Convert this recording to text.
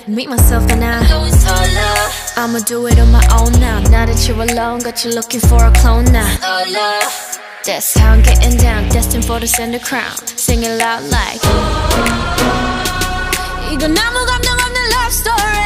gotta meet myself and I I'ma do it on my own now. Now that you're alone, got you looking for a clone now. That's how I'm getting down. Destined for the center crown. Sing it loud like love story.